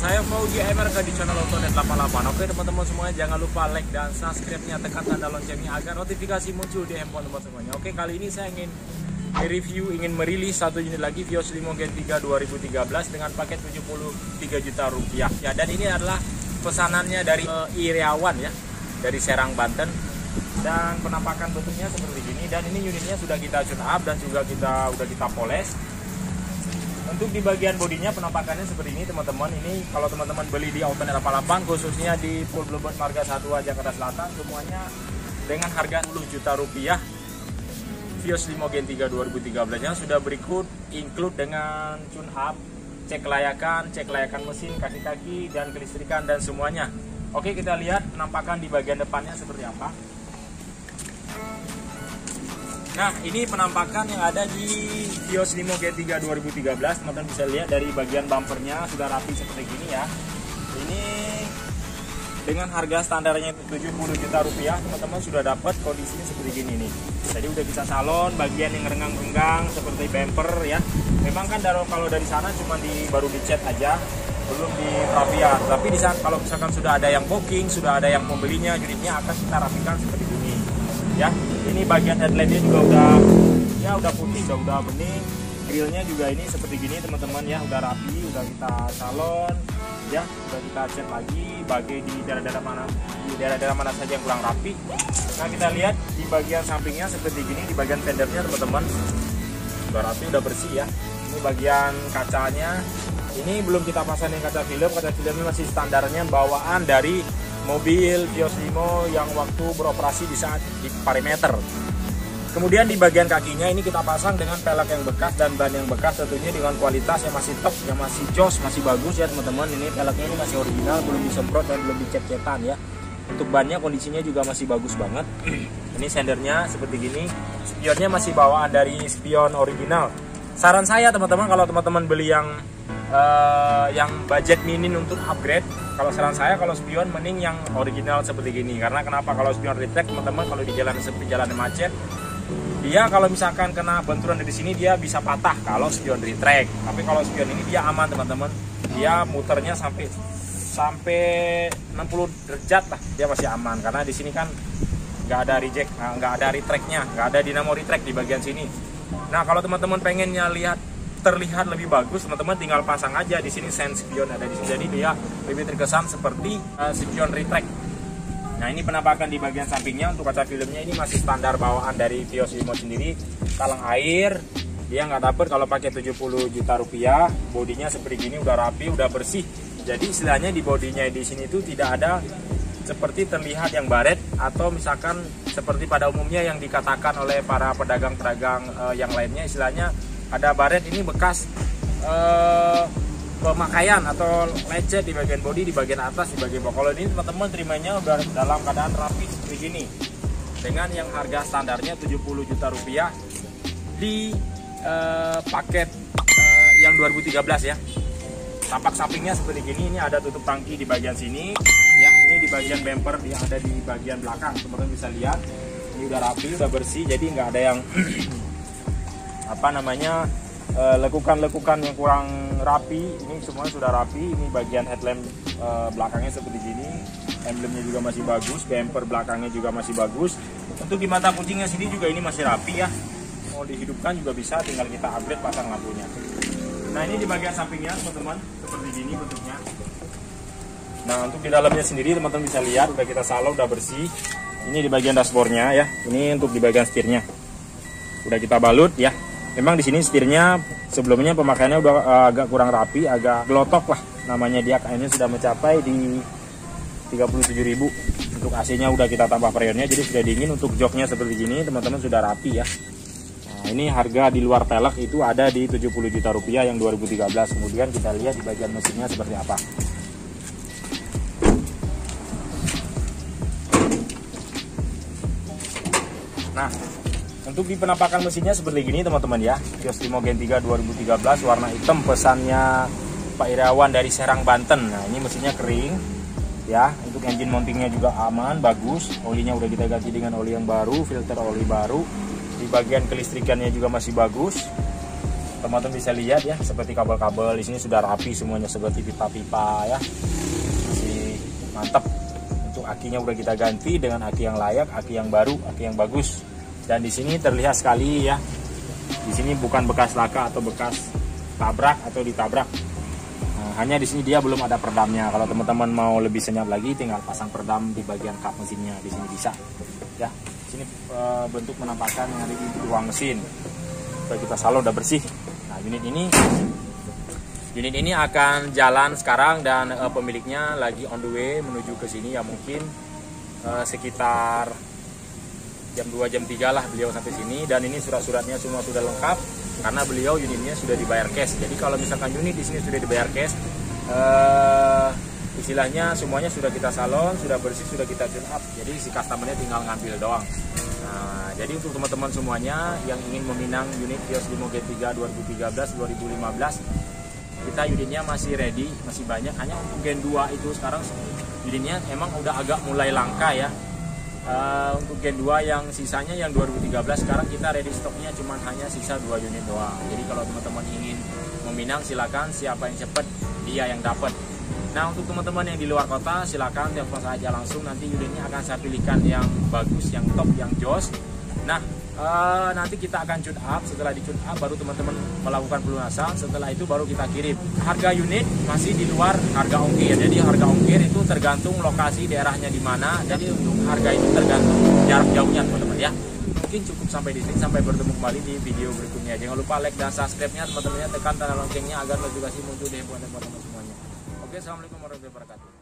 saya Fauji MRK di channel Otonet 88 Oke teman-teman semuanya jangan lupa like dan subscribe-nya Tekan tanda loncengnya agar notifikasi muncul di handphone teman semuanya. Oke kali ini saya ingin review ingin merilis satu unit lagi Vios Limo Gen 3 2013 dengan paket 73 juta rupiah. Ya dan ini adalah pesanannya dari uh, Iriawan ya dari Serang Banten. Dan penampakan bentuknya seperti ini dan ini unitnya sudah kita tune up dan juga kita udah kita poles untuk di bagian bodinya penampakannya seperti ini teman-teman. Ini kalau teman-teman beli di Autonet 88 khususnya di Full Bluebird Marga 1 Jakarta Selatan semuanya dengan harga 10 juta rupiah. Vios Limo Gen 3 2013 yang sudah berikut include dengan tune up cek kelayakan, cek kelayakan mesin, kaki-kaki dan kelistrikan dan semuanya. Oke kita lihat penampakan di bagian depannya seperti apa Nah, ini penampakan yang ada di Vios Limo G3 2013. Teman-teman bisa lihat dari bagian bumpernya sudah rapi seperti gini ya. Ini dengan harga standarnya 70 juta rupiah, teman-teman sudah dapat kondisinya seperti gini nih. Jadi udah bisa salon, bagian yang renggang-renggang seperti bumper ya. Memang kan kalau dari sana cuma di baru dicat aja, belum di perapian. Tapi di saat kalau misalkan sudah ada yang booking, sudah ada yang pembelinya, unitnya akan kita rapikan seperti ini. Ya, ini bagian headlampnya juga udah ya udah putih udah udah bening. Grillnya juga ini seperti gini teman-teman ya. Udah rapi udah kita salon ya. Udah kita cat lagi bagai di daerah-daerah mana di daerah-daerah mana saja yang kurang rapi. Nah kita lihat di bagian sampingnya seperti gini di bagian fendernya teman-teman. Udah rapi udah bersih ya. Ini bagian kacanya. Ini belum kita pasangin kaca film kaca filmnya masih standarnya bawaan dari mobil Vios Limo yang waktu beroperasi di saat di parameter. Kemudian di bagian kakinya ini kita pasang dengan pelek yang bekas dan ban yang bekas tentunya dengan kualitas yang masih top, yang masih jos, masih bagus ya teman-teman. Ini peleknya ini masih original, belum disemprot dan belum dicet-cetan ya. Untuk bannya kondisinya juga masih bagus banget. ini sendernya seperti gini. Spionnya masih bawaan dari spion original. Saran saya teman-teman kalau teman-teman beli yang uh, yang budget minim untuk upgrade kalau saran saya kalau spion mending yang original seperti gini. Karena kenapa? Kalau spion retract teman-teman kalau di jalan sepi jalan macet dia kalau misalkan kena benturan dari sini dia bisa patah kalau spion retract tapi kalau spion ini dia aman teman-teman. Dia muternya sampai sampai 60 derajat lah. Dia masih aman. Karena di sini kan nggak ada reject nggak ada retractnya nggak ada dinamo retract di bagian sini. Nah kalau teman-teman pengennya lihat terlihat lebih bagus teman-teman tinggal pasang aja di sini sense spion ada di sini. Jadi dia lebih terkesan seperti uh, spion retract. Nah ini penampakan di bagian sampingnya untuk kaca filmnya. Ini masih standar bawaan dari Vios Limo sendiri. Talang air dia nggak dapet kalau pakai 70 juta rupiah. Bodinya seperti gini udah rapi udah bersih. Jadi istilahnya di bodinya di sini itu tidak ada seperti terlihat yang baret atau misalkan seperti pada umumnya yang dikatakan oleh para pedagang-pedagang uh, yang lainnya. Istilahnya ada baret ini bekas uh, pemakaian atau lecet di bagian bodi di bagian atas di bagian bawah. Kalau ini teman-teman terimanya udah dalam keadaan rapi seperti gini. Dengan yang harga standarnya 70 juta rupiah di uh, paket uh, yang 2013 ya. Tampak sampingnya seperti gini ini ada tutup tangki di bagian sini ya. Ini di bagian bumper yang ada di bagian belakang. Teman-teman bisa lihat ini udah rapi udah bersih jadi nggak ada yang apa namanya eh, lekukan-lekukan yang kurang rapi. Ini semua sudah rapi. Ini bagian headlamp uh, belakangnya seperti gini. Emblemnya juga masih bagus. Bumper belakangnya juga masih bagus. Untuk di mata kucingnya sini juga ini masih rapi ya. Mau dihidupkan juga bisa tinggal kita upgrade pasang lampunya. Nah ini di bagian sampingnya teman-teman. Seperti gini bentuknya. Nah untuk di dalamnya sendiri teman-teman bisa lihat udah kita salon udah bersih. Ini di bagian dashboardnya ya. Ini untuk di bagian setirnya. Udah kita balut ya memang di sini setirnya sebelumnya pemakaiannya udah uh, agak kurang rapi agak gelotok lah. Namanya dia kayaknya sudah mencapai di 37.000 untuk AC nya udah kita tambah freonnya jadi sudah dingin. Untuk joknya seperti gini teman-teman sudah rapi ya. Nah, ini harga di luar pelek itu ada di 70 juta rupiah yang 2013 kemudian kita lihat di bagian mesinnya seperti apa. Nah untuk di penampakan mesinnya seperti gini teman-teman ya. Kios Limo Gen 3 2013 warna hitam pesannya Pak Irawan dari Serang Banten. Nah, ini mesinnya kering ya. Untuk engine mountingnya juga aman, bagus. Olinya udah kita ganti dengan oli yang baru, filter oli baru. Di bagian kelistrikannya juga masih bagus. teman-teman bisa lihat ya seperti kabel-kabel di sini sudah rapi semuanya seperti pipa-pipa ya masih mantap untuk akinya udah kita ganti dengan aki yang layak aki yang baru aki yang bagus dan di sini terlihat sekali ya. Di sini bukan bekas laka atau bekas tabrak atau ditabrak. Nah, hanya di sini dia belum ada perdamnya. Kalau teman-teman mau lebih senyap lagi tinggal pasang perdam di bagian kap mesinnya. Di sini bisa. Ya sini e, bentuk menampakkan di ruang mesin. Supaya kita salon udah bersih. Unit ini unit ini akan jalan sekarang dan uh, pemiliknya lagi on the way menuju ke sini. Ya mungkin uh, sekitar jam 2 jam 3 lah beliau sampai sini dan ini surat-suratnya semua sudah lengkap karena beliau unitnya sudah dibayar cash jadi kalau misalkan unit di sini sudah dibayar cash uh, istilahnya semuanya sudah kita salon sudah bersih sudah kita tune up jadi si customernya tinggal ngambil doang Nah, jadi untuk teman-teman semuanya yang ingin meminang unit Vios Limo G3 2013-2015, kita unitnya masih ready, masih banyak. Hanya untuk Gen 2 itu sekarang unitnya emang udah agak mulai langka ya. Uh, untuk Gen 2 yang sisanya yang 2013 sekarang kita ready stoknya cuma hanya sisa 2 unit doang. Jadi kalau teman-teman ingin meminang silakan siapa yang cepat dia yang dapat. Nah untuk teman-teman yang di luar kota silakan telepon saja langsung nanti unitnya akan saya pilihkan yang bagus, yang top, yang jos. Nah uh, nanti kita akan tune up. Setelah di tune up baru teman-teman melakukan pelunasan. Setelah itu baru kita kirim. Harga unit masih di luar harga ongkir. Jadi harga ongkir itu tergantung lokasi daerahnya di mana. Jadi untuk harga itu tergantung jarak jauhnya teman-teman ya. Mungkin cukup sampai di sini. Sampai bertemu kembali di video berikutnya. Jangan lupa like dan subscribe-nya teman-temannya tekan tanda loncengnya agar notifikasi muncul di handphone teman-teman semuanya. Oke, assalamualaikum warahmatullahi wabarakatuh.